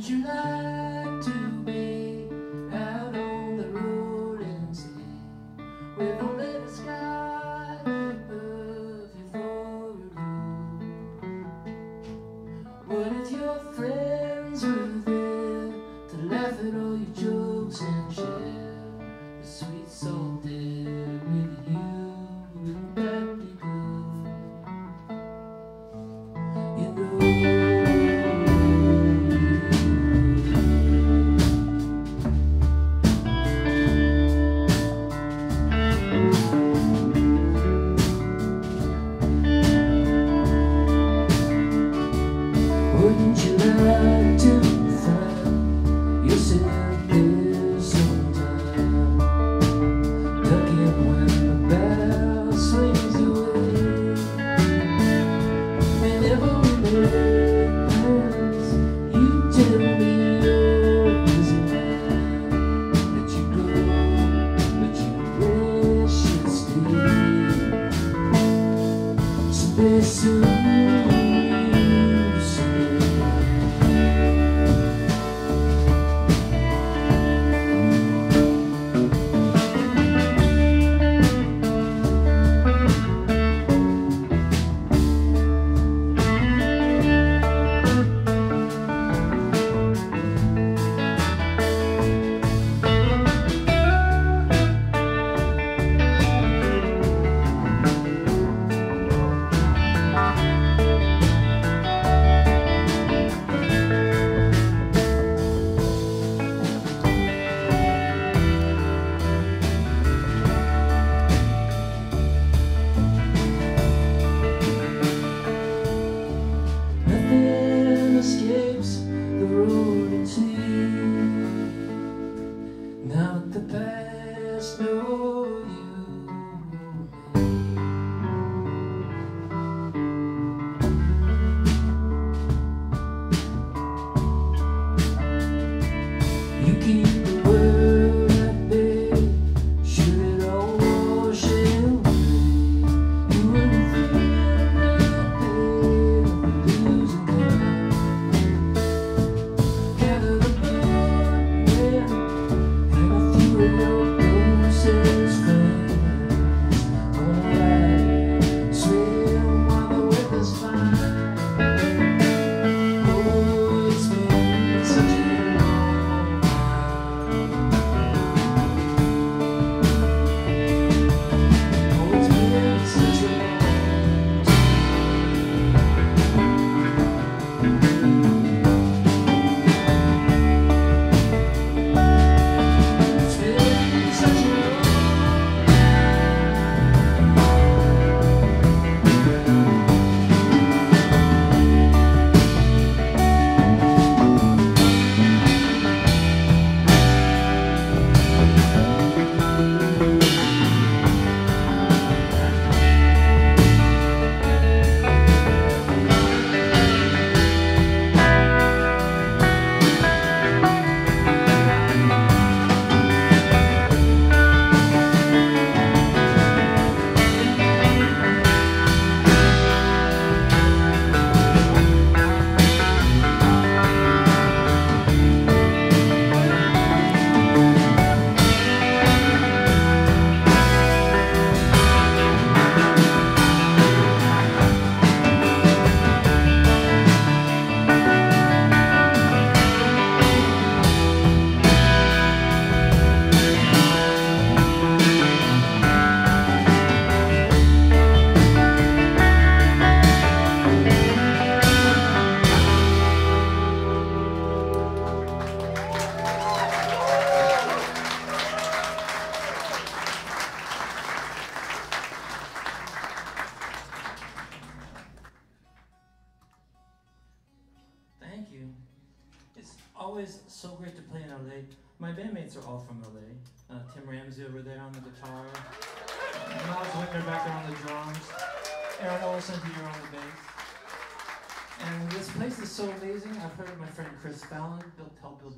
July.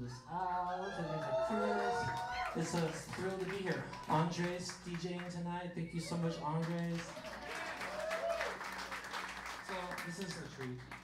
this house, a cruise. It's a thrill to be here. Andres DJing tonight. Thank you so much, Andres. So this is a treat.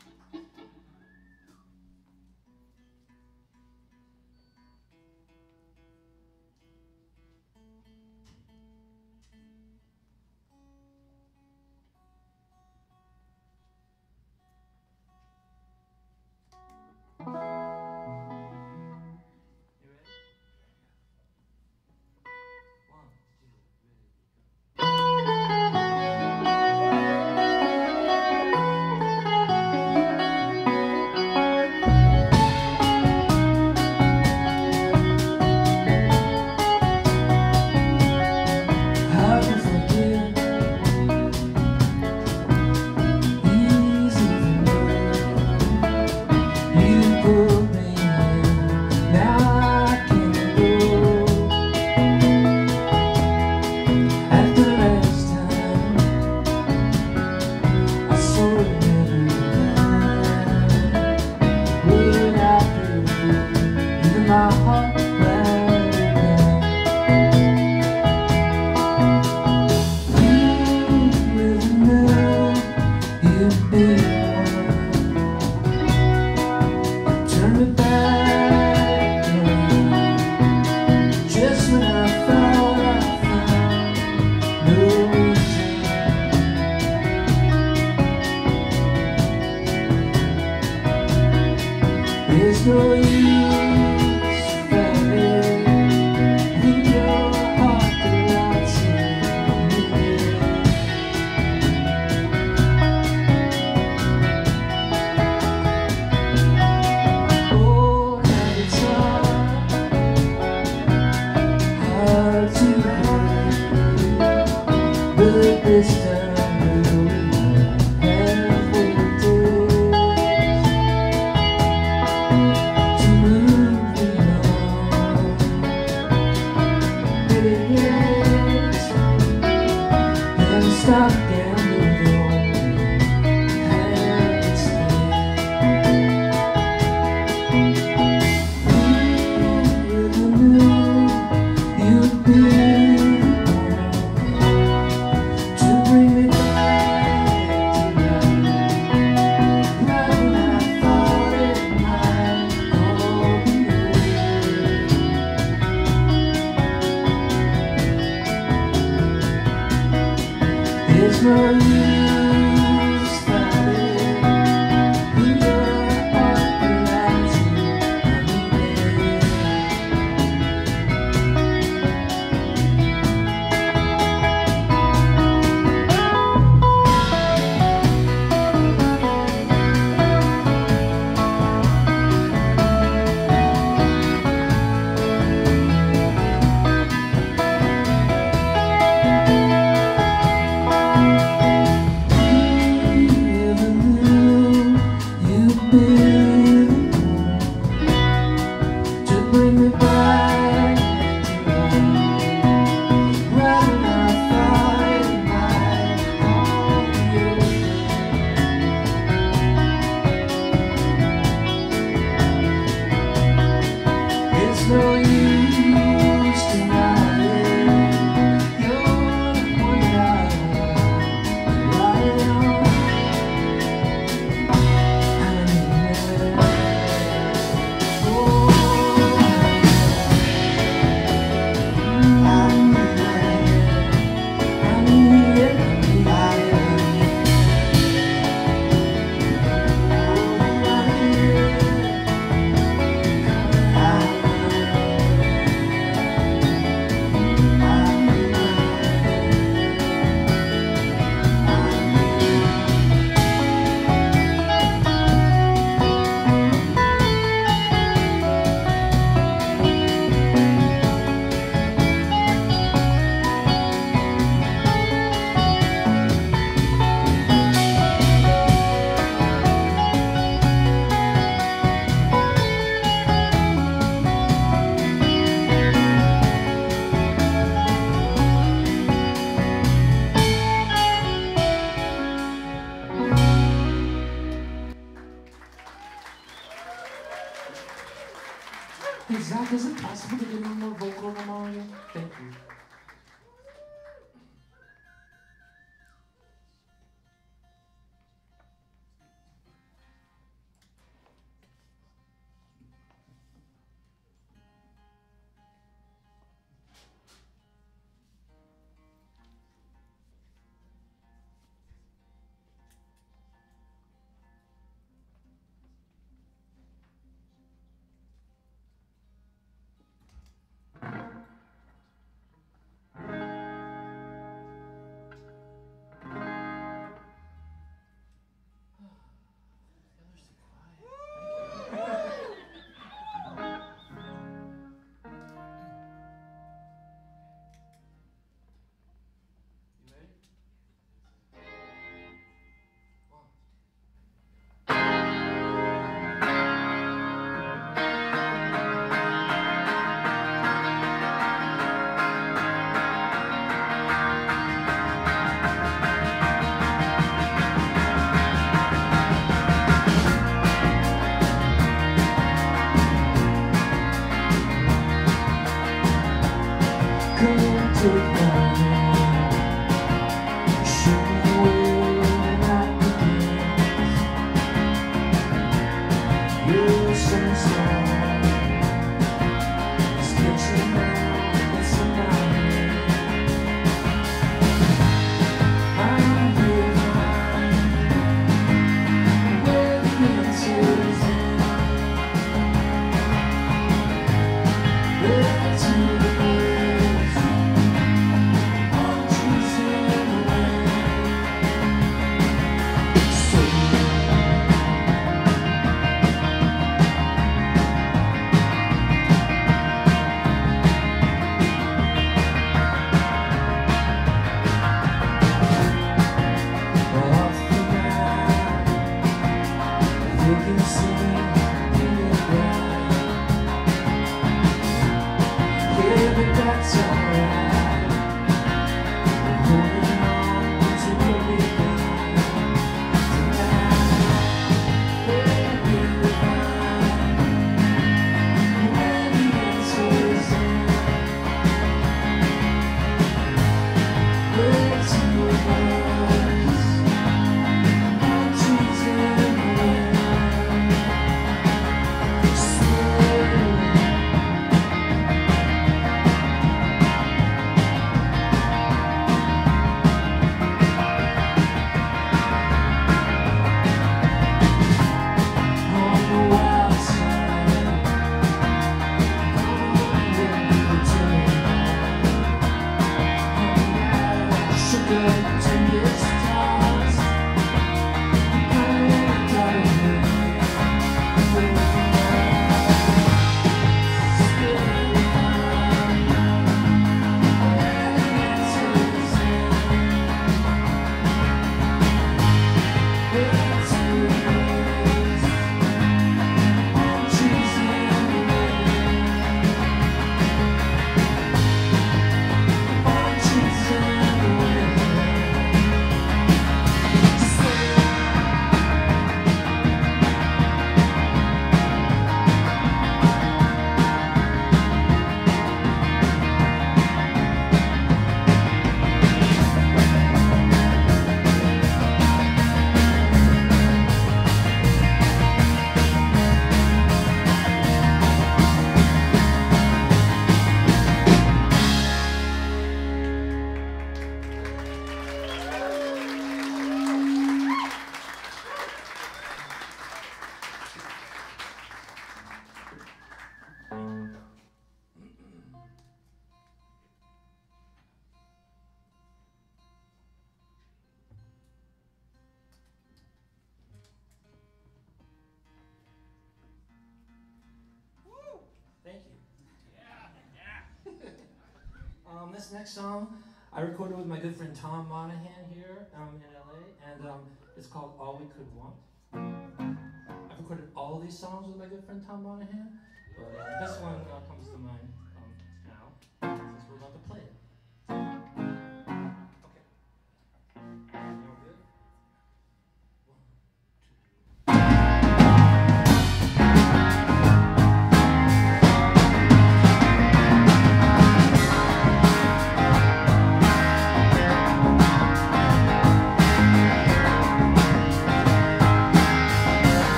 next song I recorded with my good friend Tom Monahan here um, in LA, and um, it's called All We Could Want. I've recorded all these songs with my good friend Tom Monahan, but uh, this one uh, comes to mind.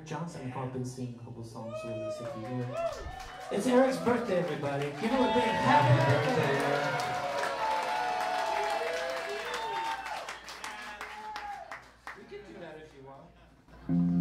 Eric Johnson been sing a couple songs with us if you. It's Eric's birthday, everybody. Give him a big happy birthday, you.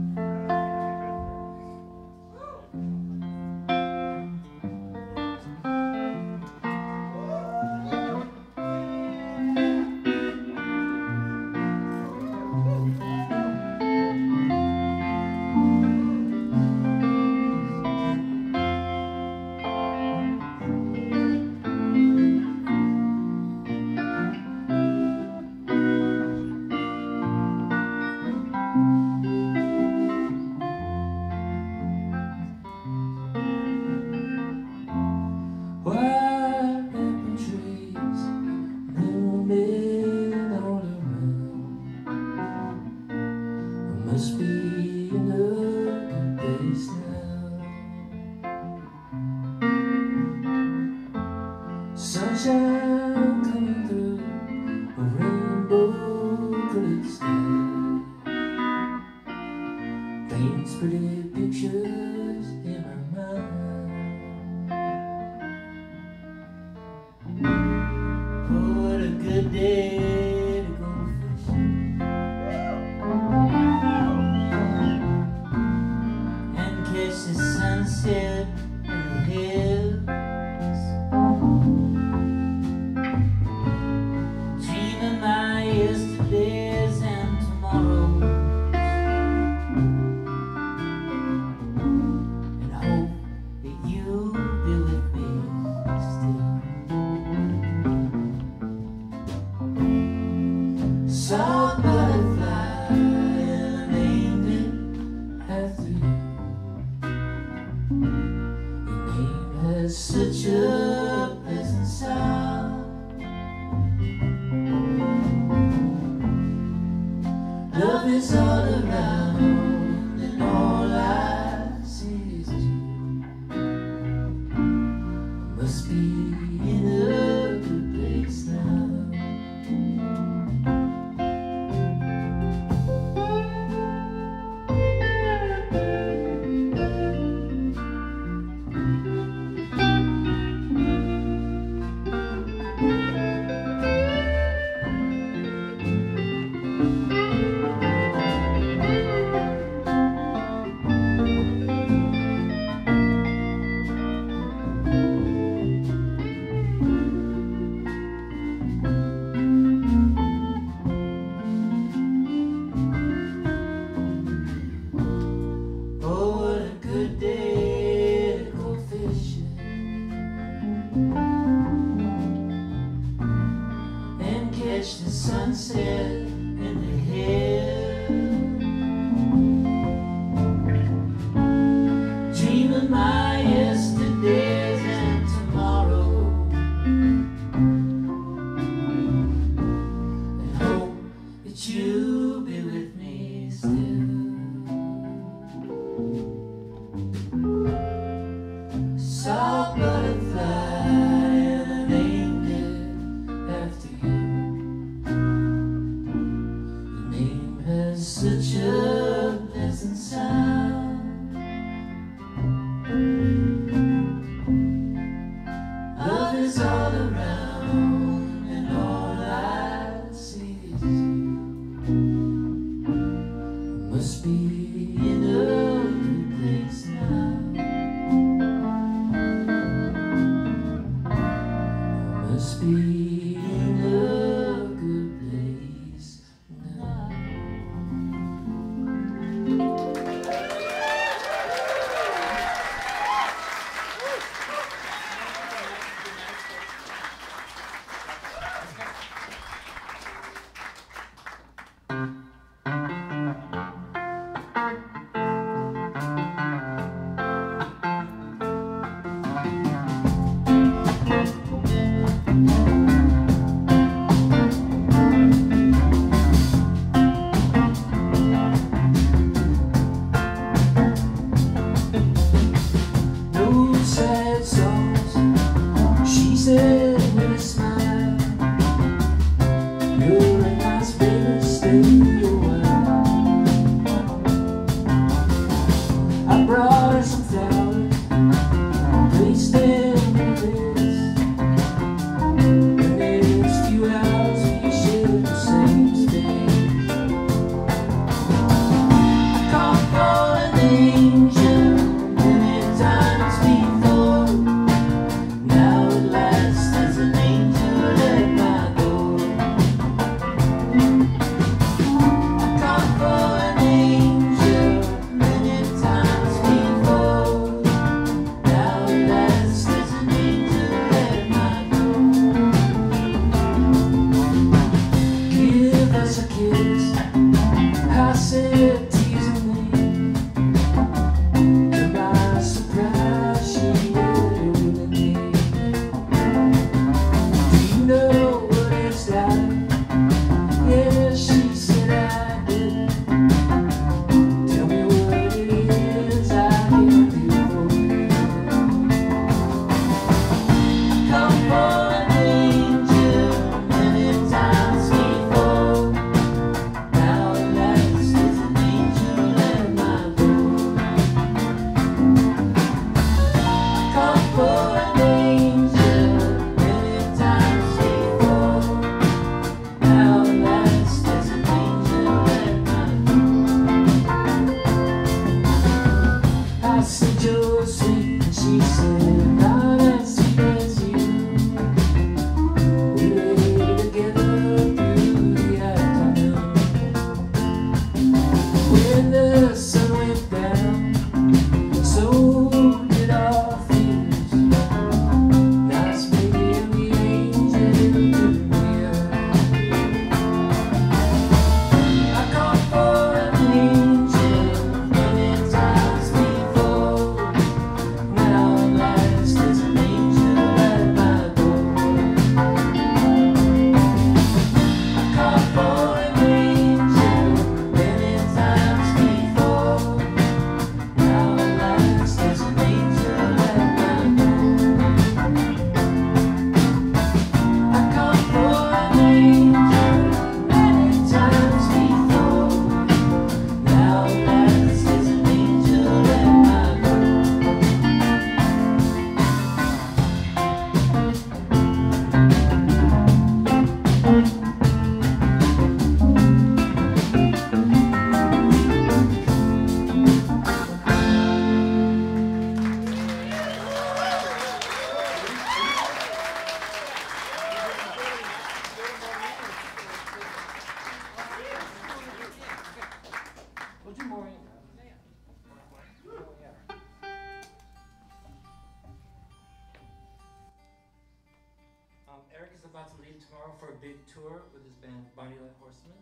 With his band Bonny Light Horseman.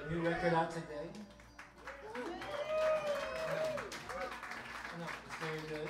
A new record out today. No, it's very good.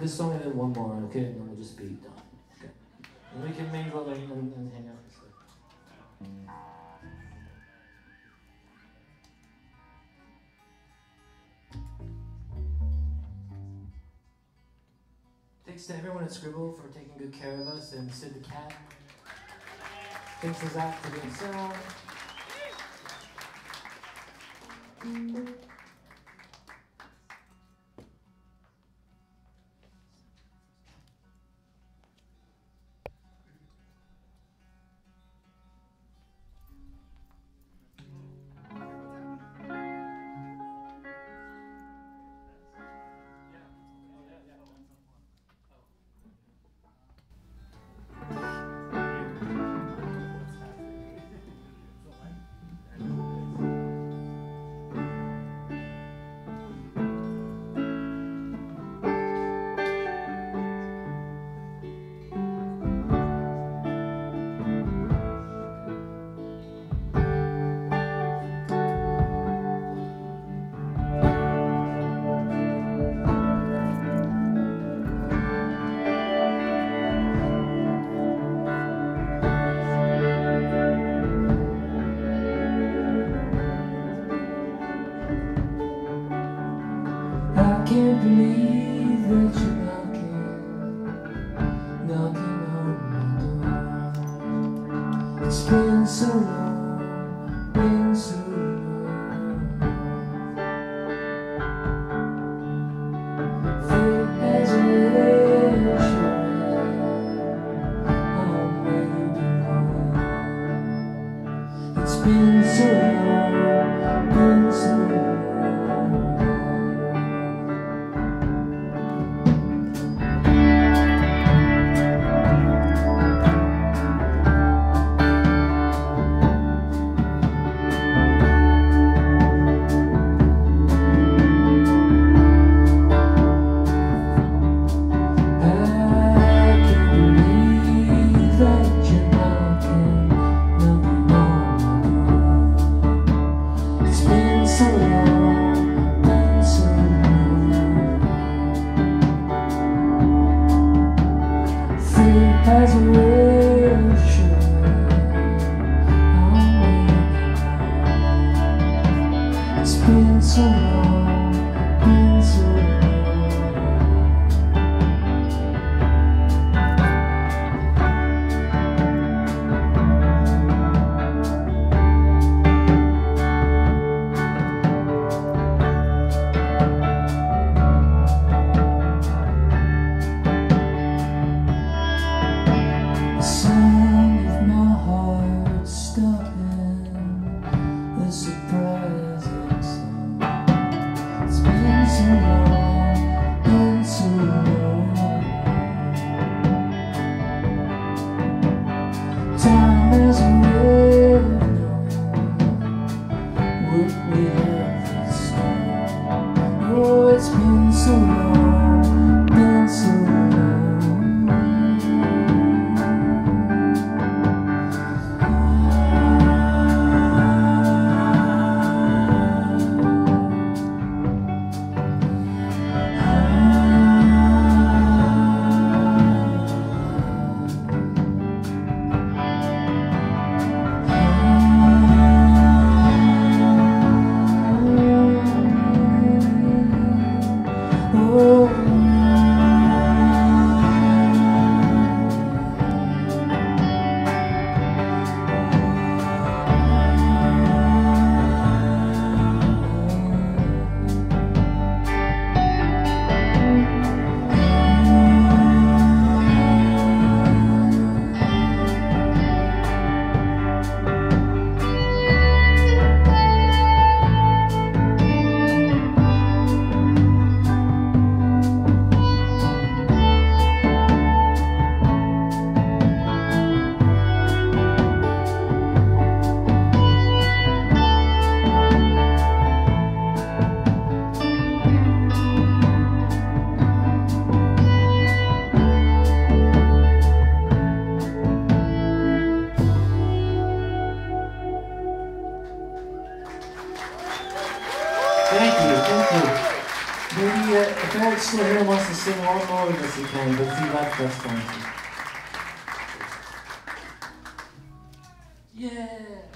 This song and then one more, okay? And then we'll just be done. Okay. And we can mingle and, and, and hang out. stuff. Thanks to everyone at Scribble for taking good care of us and Sid the Cat. Thanks to Zach for doing sound. Sing one more of this, left, that's fine too. Yeah.